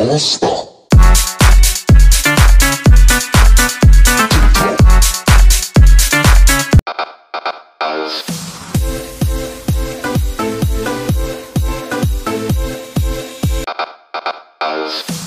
All-Star. stop.